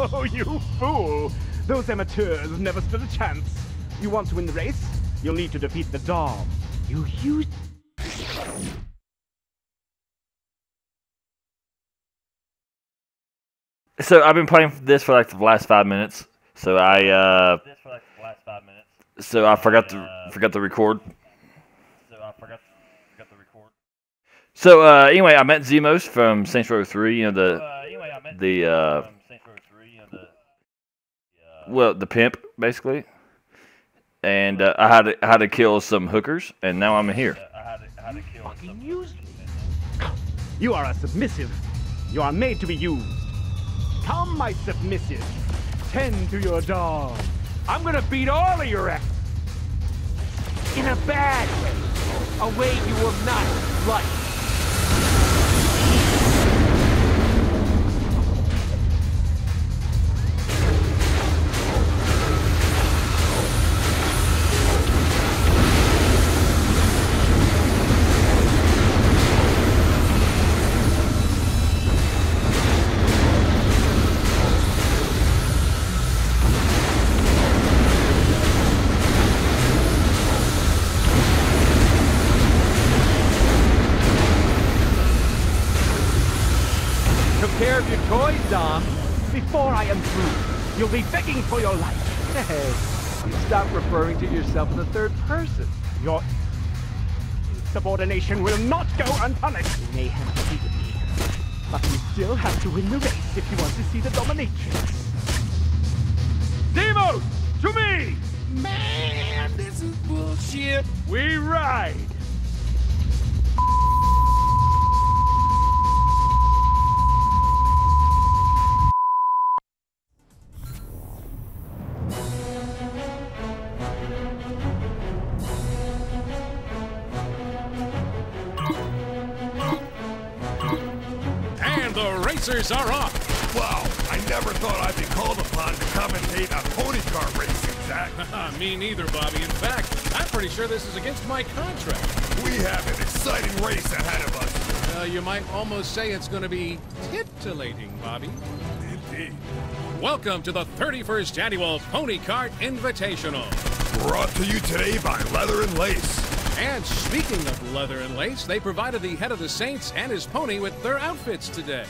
Oh, you fool! Those amateurs never stood a chance. You want to win the race? You'll need to defeat the Dom. You huge... So I've been playing this for like the last five minutes. So I uh, like so I forgot to Uh, forgot to record. So I forgot to, forgot to record. So uh, anyway, I met Zimos from Saints Row Three. You know the Uh, anyway, the uh, from Saints Row 3, you know, the, the, uh, well the pimp basically, and uh, I had to, I had to kill some hookers, and now I'm here. I had to, I had to kill Fucking some. used You are a submissive. You are made to be used. Come, my submissive. Tend to your dog. I'm gonna beat all of your ex. In a bad way. A way you will not like. For your life. Hey, you stop referring to yourself in the third person. Your subordination will not go unpunished. You may have defeated me, but you still have to win the race if you want to see the dominatrix. Demos, to me! Man, this is bullshit. We ride! Racers are off. Wow, I never thought I'd be called upon to commentate a pony car racing, Zach. Me neither, Bobby. In fact, I'm pretty sure this is against my contract. We have an exciting race ahead of us. Uh, you might almost say it's going to be titillating, Bobby. Indeed. Welcome to the 31st Annual Pony Cart Invitational. Brought to you today by Leather and Lace. And speaking of leather and lace, they provided the head of the Saints and his pony with their outfits today.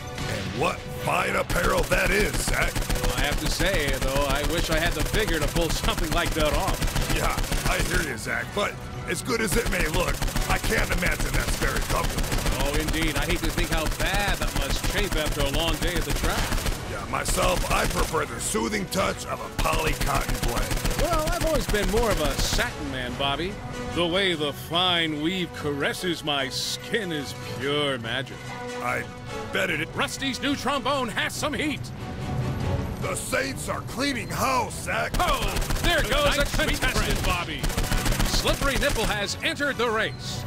What fine apparel that is, Zach. I have to say, though, I wish I had the figure to pull something like that off. Yeah, I hear you, Zach, but as good as it may look, I can't imagine that's very comfortable. Oh, indeed. I hate to think how bad that must chafe after a long day at the track. Yeah, myself, I prefer the soothing touch of a poly cotton blend. Well, I've always been more of a satin man, Bobby. The way the fine weave caresses my skin is pure magic. I bet it. Rusty's new trombone has some heat. The Saints are cleaning house, Zach. Oh, there goes a contestant, Bobby. Slippery Nipple has entered the race.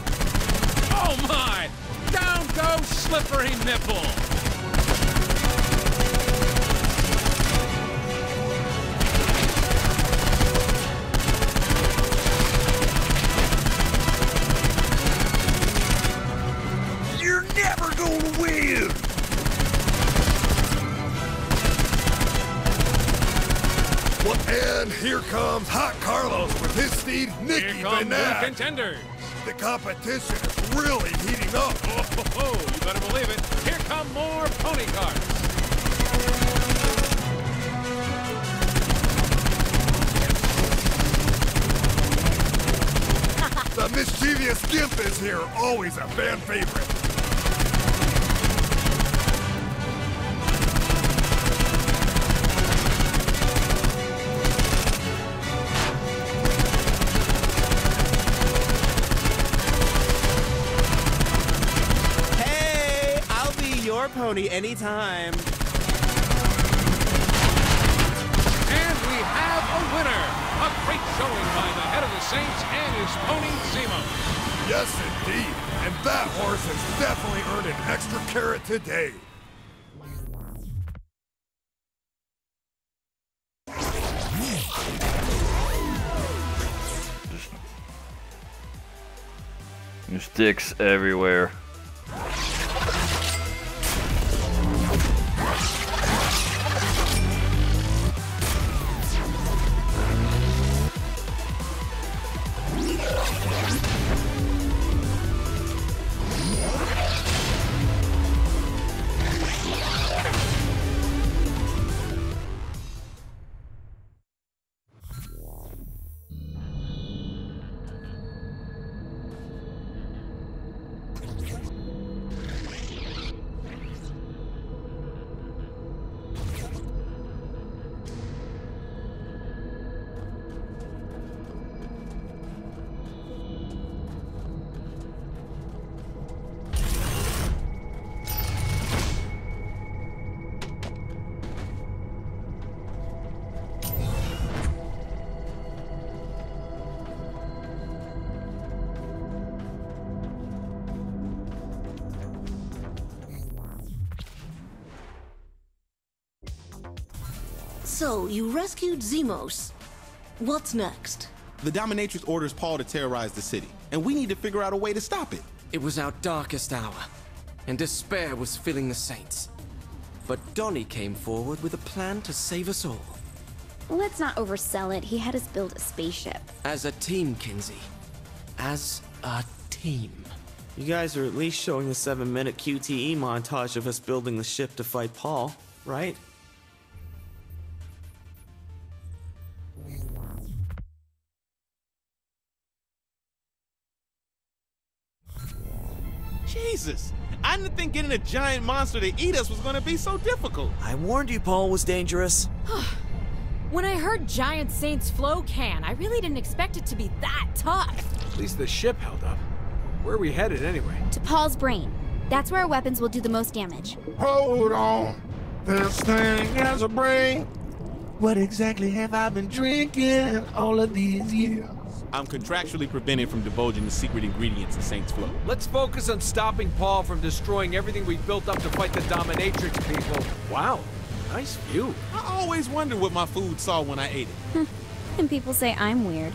Oh my! Down goes Slippery Nipple. Competition is really heating up. Oh, ho, ho, you better believe it. Here come more pony carts. The mischievous Gimp is here, always a fan favorite. Pony anytime. And we have a winner. A great showing by the head of the Saints and his pony, Zemo. Yes, indeed. And that horse has definitely earned an extra carrot today. There's sticks everywhere. So, you rescued Zimos. What's next? The Dominatrix orders Paul to terrorize the city, and we need to figure out a way to stop it. It was our darkest hour, and despair was filling the Saints. But Donnie came forward with a plan to save us all. Let's not oversell it. He had us build a spaceship. As a team, Kinzie. As a team. You guys are at least showing a seven minute QTE montage of us building the ship to fight Paul, right? Jesus! I didn't think getting a giant monster to eat us was gonna be so difficult. I warned you Paul was dangerous. when I heard Giant Saints flow can, I really didn't expect it to be that tough. At least the ship held up. Where are we headed anyway? To Paul's brain. That's where our weapons will do the most damage. Hold on. This thing has a brain. What exactly have I been drinking all of these years? I'm contractually prevented from divulging the secret ingredients in Saints Flow. Let's focus on stopping Paul from destroying everything we've built up to fight the Dominatrix people. Wow, nice view. I always wondered what my food saw when I ate it. and people say I'm weird.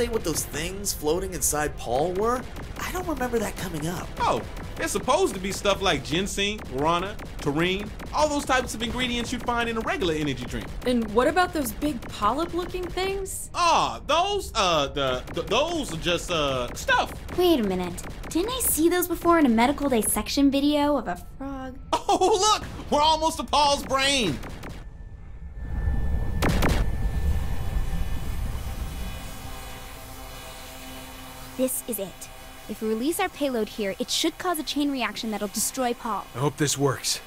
Say what those things floating inside Paul were? I don't remember that coming up. Oh, they're supposed to be stuff like ginseng, guarana, taurine, all those types of ingredients you'd find in a regular energy drink. And what about those big polyp-looking things? Ah, those, uh, the, the, those are just, uh, stuff. Wait a minute. Didn't I see those before in a medical dissection video of a frog? Oh, look! We're almost to Paul's brain! This is it. If we release our payload here, it should cause a chain reaction that'll destroy Paul. I hope this works.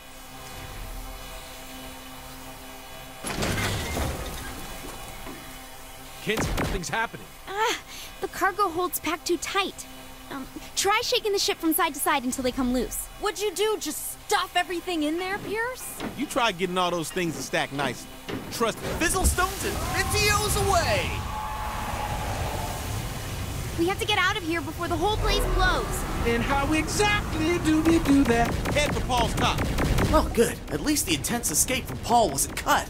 Kinzie, nothing's happening. Ah, the cargo hold's packed too tight. Um, try shaking the ship from side to side until they come loose. What'd you do? Just stuff everything in there, Pierce? You try getting all those things to stack nicely. Trust me. Fizzlestones and Vitios away! We have to get out of here before the whole place blows. And how exactly do we do that? Head for Paul's top. Oh, good. At least the intense escape from Paul wasn't cut.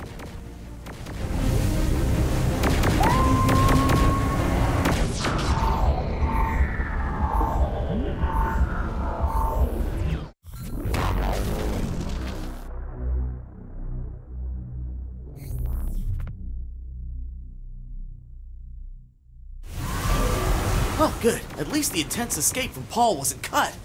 Least the intense escape from Paul wasn't cut.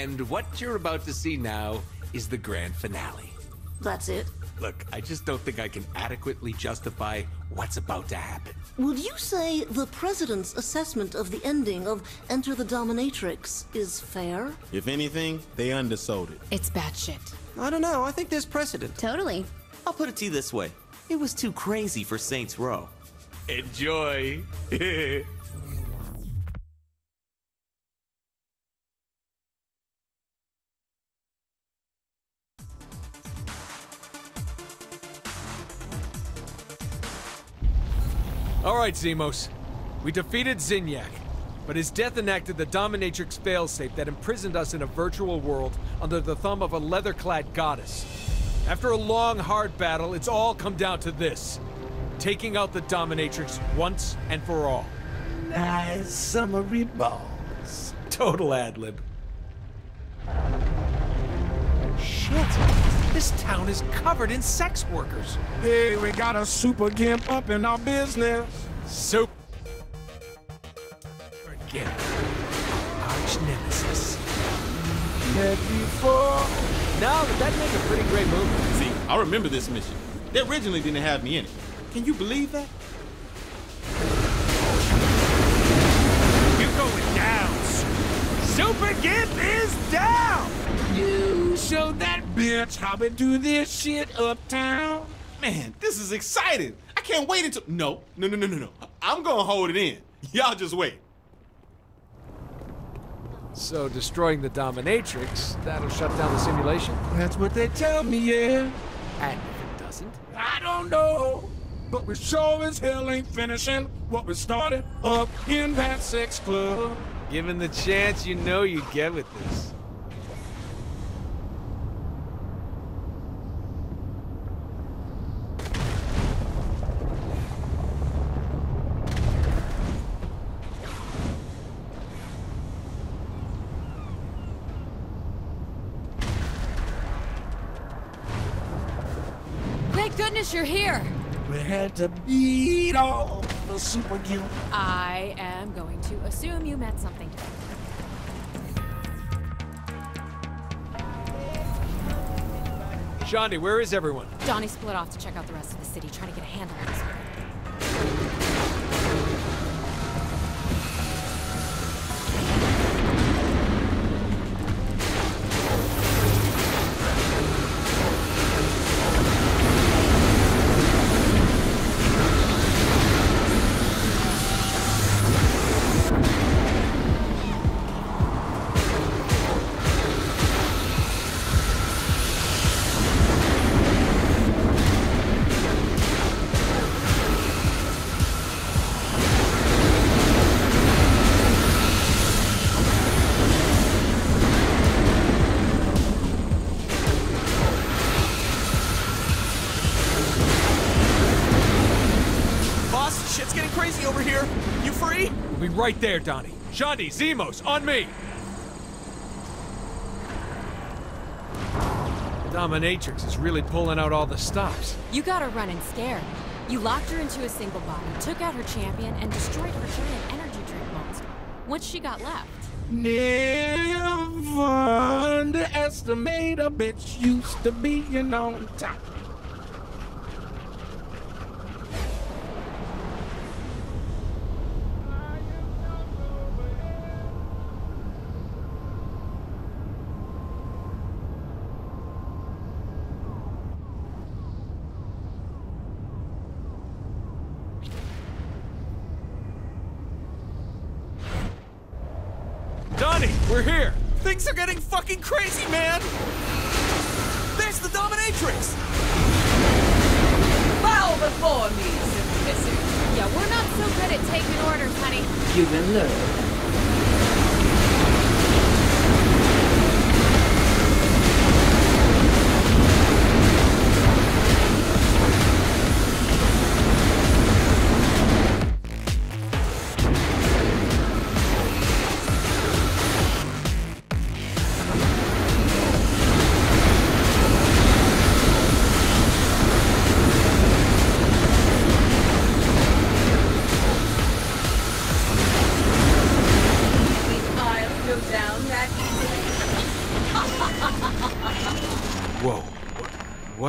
And what you're about to see now is the grand finale. That's it? Look, I just don't think I can adequately justify what's about to happen. Would you say the President's assessment of the ending of Enter the Dominatrix is fair? If anything, they undersold it. It's bad shit. I don't know. I think there's precedent. Totally. I'll put it to you this way it was too crazy for Saints Row. Enjoy. right, Zimos. We defeated Zinyak, but his death enacted the dominatrix failsafe that imprisoned us in a virtual world under the thumb of a leather-clad goddess. After a long, hard battle, it's all come down to this. Taking out the dominatrix once and for all. Nice summery balls. Total ad-lib. Shit! This town is covered in sex workers. Hey, we got a super gimp up in our business. Super Gimp. Arch nemesis. Met before. No, but that'd make a pretty great movie. See, I remember this mission. They originally didn't have me in it. Can you believe that? You're going down. Super Gimp is down! You showed that bitch how we do this shit uptown. Man, this is exciting. I can't wait until. No, no, no, no, no, no. I'm gonna hold it in. Y'all just wait. So destroying the dominatrix, that'll shut down the simulation? That's what they tell me, yeah. And if it doesn't? I don't know. But we sure as hell ain't finishing what we started up in that sex club. Given the chance, you know you'd get with this. Thank goodness you're here. We had to beat all the super gimp. I am going to assume you meant something. Shaundi, where is everyone? Johnny split off to check out the rest of the city, trying to get a handle on this. Crazy over here. You free? We'll be right there, Donnie. Shaundi, Zimos, on me! Dominatrix is really pulling out all the stops. You got her running scared. You locked her into a single body, took out her champion, and destroyed her giant energy drink monster. What's she got left? Never underestimate a bitch used to being on top. We're here! Things are getting fucking crazy, man! There's the dominatrix! Bow before me, submissive. Yeah, we're not so good at taking orders, honey. You will learn.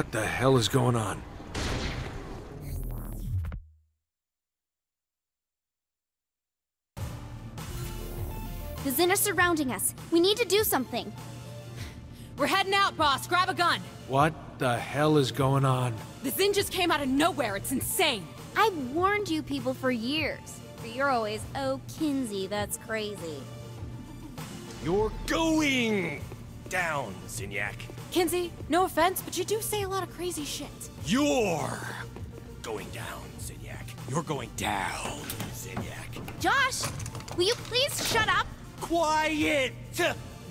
What the hell is going on? The Zin are surrounding us. We need to do something. We're heading out, boss. Grab a gun. What the hell is going on? The Zin just came out of nowhere. It's insane. I've warned you people for years. But you're always, oh, Kinzie, that's crazy. You're going down, Zinyak. Kinzie, no offense, but you do say a lot of crazy shit. You're going down, Zinyak. You're going down, Zinyak. Josh, will you please shut up? Quiet!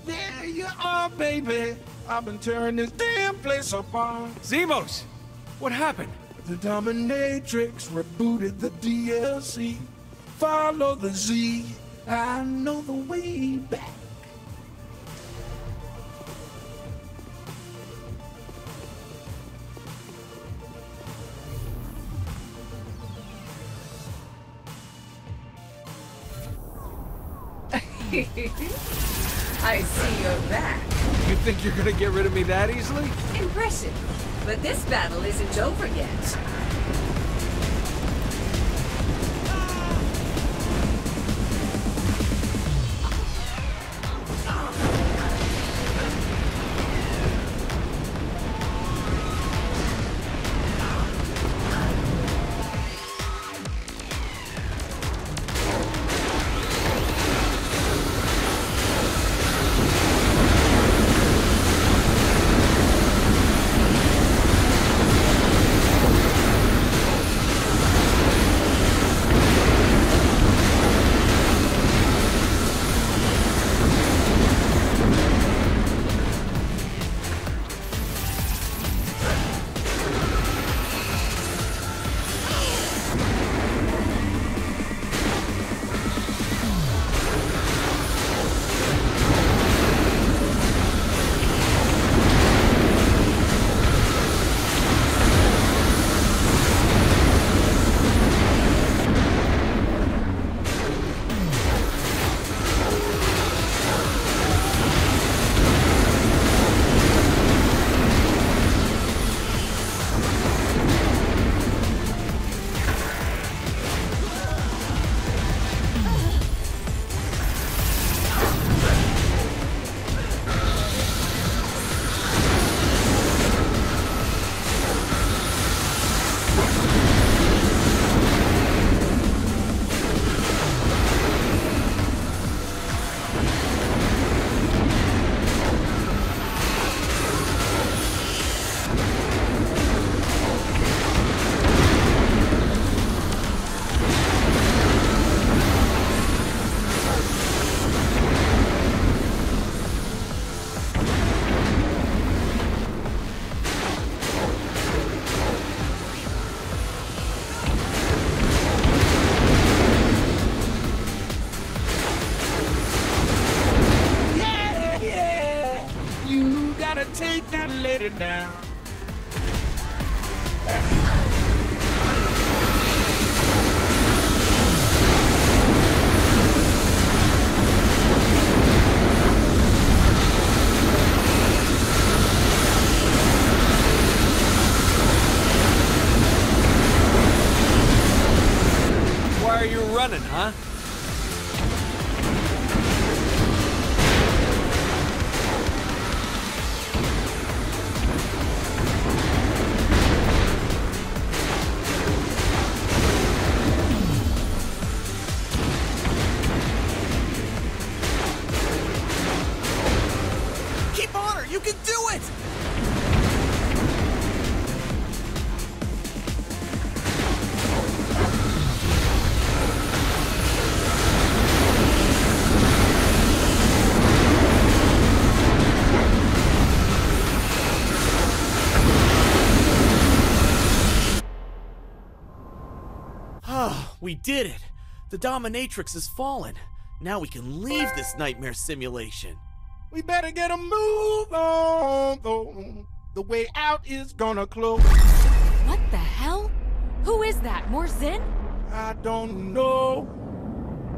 There you are, baby. I've been tearing this damn place apart. Zimos! What happened? The Dominatrix rebooted the DLC. Follow the Z. I know the way back. Think you're gonna get rid of me that easily? Impressive. But this battle isn't over yet. Gotta take that lady down. Why are you running, huh? We did it! The Dominatrix has fallen. Now we can leave this nightmare simulation. We better get a move on, though. The way out is gonna close. What the hell? Who is that? More Zin? I don't know.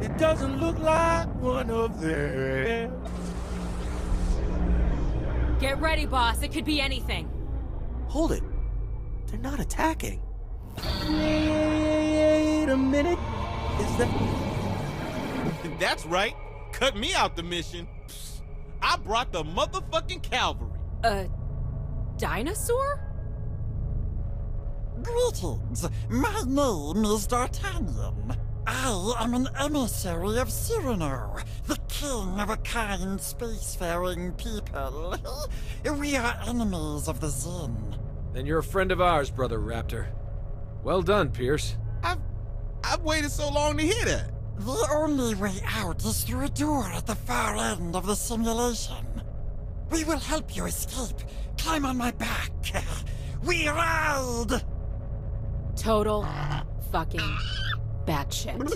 It doesn't look like one of them. Get ready, boss. It could be anything. Hold it. They're not attacking. Wait a minute. Is that. That's right. Cut me out the mission. Psst. I brought the motherfucking cavalry. A dinosaur? Greetings. My name is D'Artagnan. I am an emissary of Cyrano, the king of a kind spacefaring people. we are enemies of the Zin. Then you're a friend of ours, Brother Raptor. Well done, Pierce. I've I've waited so long to hear that. The only way out is through a door at the far end of the simulation. We will help you escape. Climb on my back. We ride! Total fucking batshit.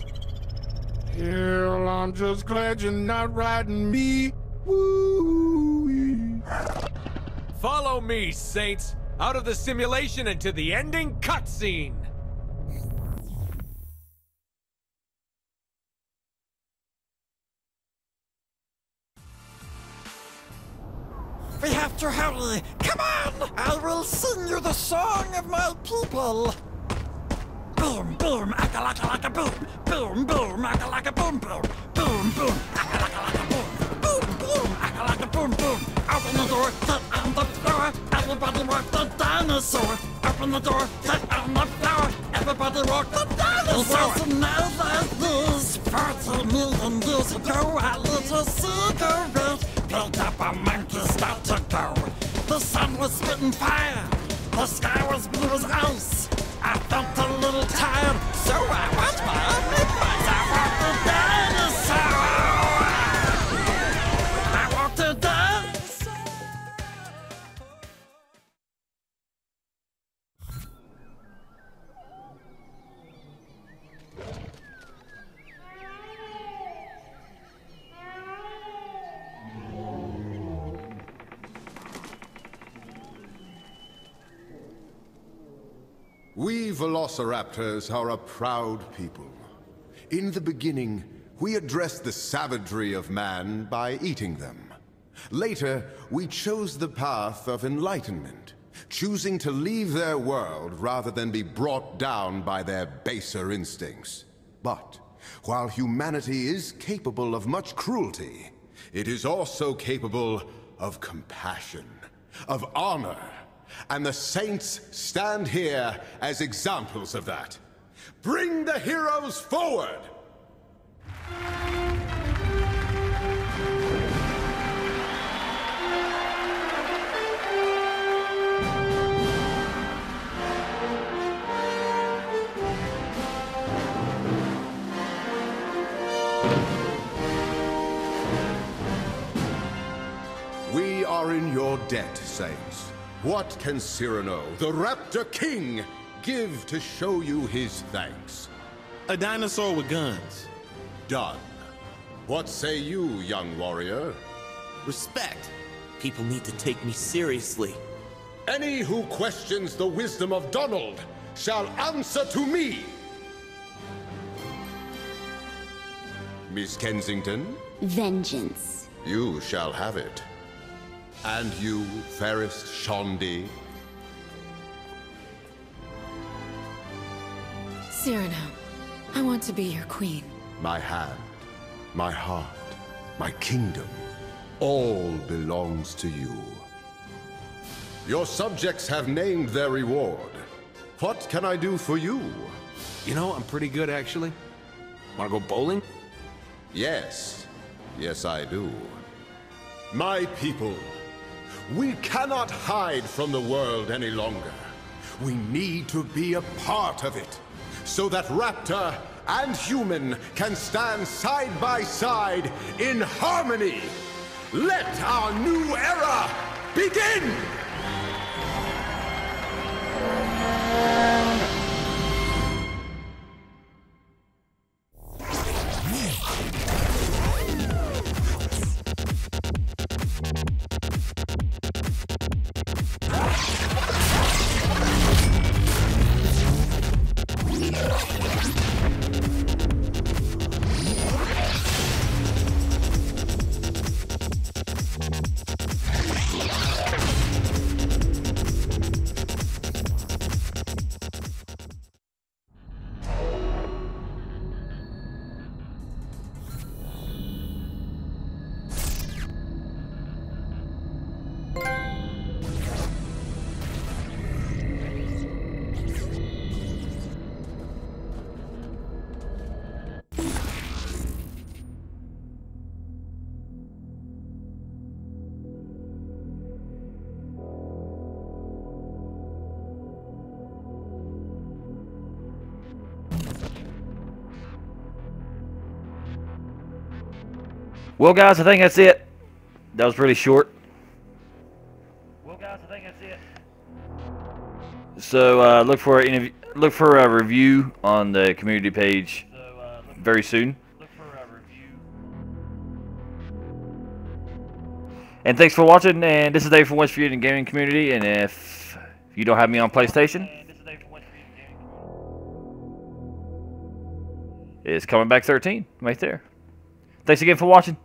Hell, I'm just glad you're not riding me. Woo! Follow me, Saints! Out of the simulation and to the ending cutscene! We have to hurry. Come on! I will sing you the song of my people. Boom, boom, aka laka laka boom. Boom, boom, aka laka boom, boom. Boom, boom, aka laka boom. Boom, boom, aka boom, boom. Open the door, get on the floor. Everybody walk the dinosaur. Open the door, get on the floor. Everybody walk the dinosaur. It was like this. 40 million years ago, a little cigarette picked up a monkey, start to go. The sun was spitting fire. The sky was blue as ice. I felt a little tired, so I watched my Velociraptors are a proud people. In the beginning, we addressed the savagery of man by eating them. Later, we chose the path of enlightenment, choosing to leave their world rather than be brought down by their baser instincts. But while humanity is capable of much cruelty, it is also capable of compassion, of honor, and the Saints stand here as examples of that. Bring the heroes forward! We are in your debt, Saints. What can Cyrano, the Raptor King, give to show you his thanks? A dinosaur with guns. Done. What say you, young warrior? Respect. People need to take me seriously. Any who questions the wisdom of Donald shall answer to me! Miss Kensington, Vengeance. you shall have it. And you, fairest Shaundi, Cyrano, I want to be your queen. my hand, my heart, my kingdom, all belongs to you. Your subjects have named their reward. What can I do for you? You know, I'm pretty good actually. Wanna go bowling? Yes, yes, I do. My people, we cannot hide from the world any longer. We need to be a part of it, so that Raptor and human can stand side by side in harmony. Let our new era begin! Well, guys, I think that's it. That was pretty short. Well, guys, I think that's it. So uh, look for interview, look for a review on the community page very soon. Look for a review. And thanks for watching. And this is Dave from West Virginia Gaming Community. And if you don't have me on PlayStation, it's coming back 13 right there. Thanks again for watching.